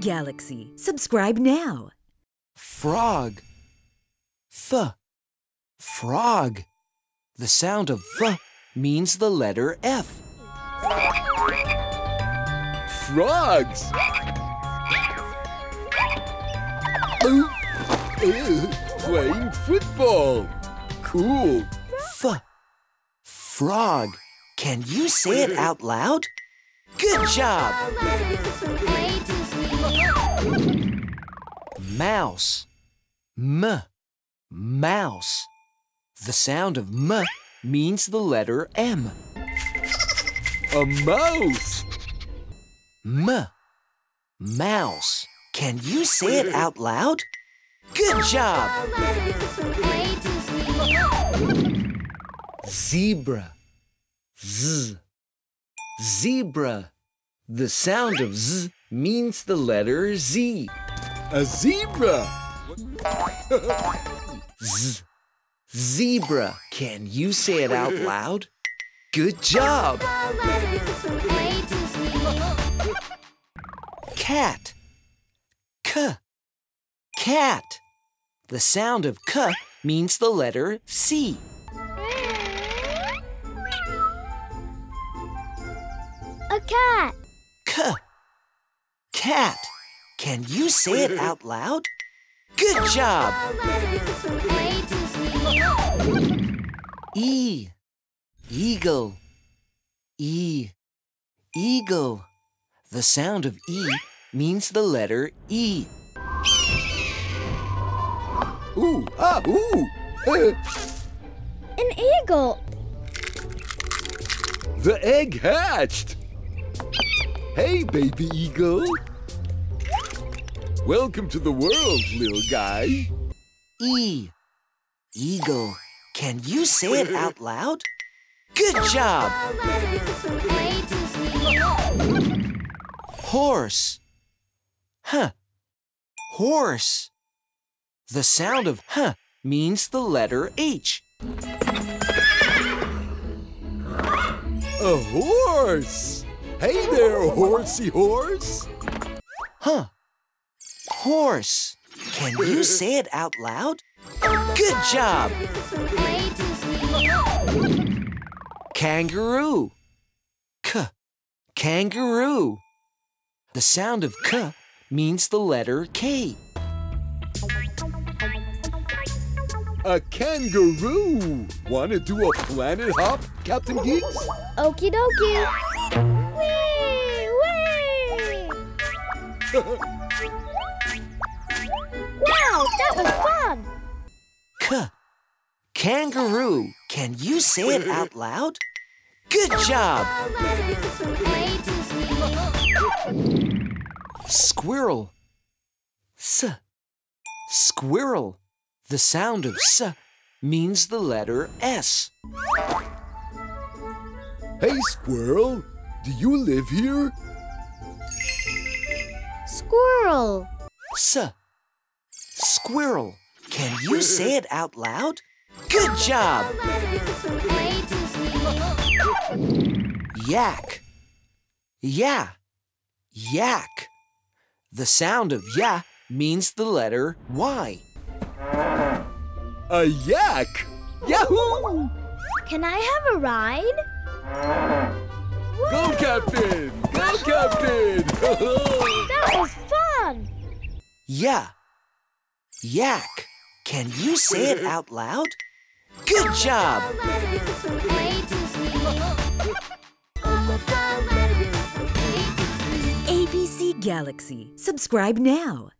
Galaxy. Subscribe now. Frog. Th. Frog. The sound of th means the letter F. Frogs! Oh, ew, playing football. Cool. Th. Frog. Can you say it out loud? Good job! Mouse. M. Mouse. The sound of M means the letter M. A mouse. M. Mouse. Can you say it out loud? Good job! Zebra. Z. Zebra. The sound of Z means the letter Z. A zebra. Z. Zebra. Can you say it out loud? Good job! Cat. K. Cat. The sound of K means the letter C. A cat. K. Cat. Can you say it out loud? Good job! E. Eagle. E. Eagle. The sound of E means the letter E. Ooh, ah, ooh. An eagle. the egg hatched. Hey, baby eagle. Welcome to the world, little guy. E. Eagle. Can you say it out loud? Good job! Horse. Huh. Horse. The sound of huh means the letter H. A horse. Hey there, horsey horse. Huh. Horse. Can you say it out loud? Good job! Kangaroo. K. Kangaroo. The sound of K means the letter K. A kangaroo. Wanna do a planet hop, Captain Giggs? Okie dokie. Whee! Whee! Wow, fun. K. Kangaroo. Can you say it out loud? Good job! Squirrel. S. Squirrel. The sound of S means the letter S. Hey, squirrel. Do you live here? Squirrel. S. Squirrel. Can you say it out loud? Good job! Yak. Yeah. Yak. The sound of ya means the letter Y. A yak. Yahoo! Can I have a ride? Go, Captain! Go, Captain! That was fun. Yeah. Yak. Can you say it out loud? Good job! ABC Galaxy. Subscribe now.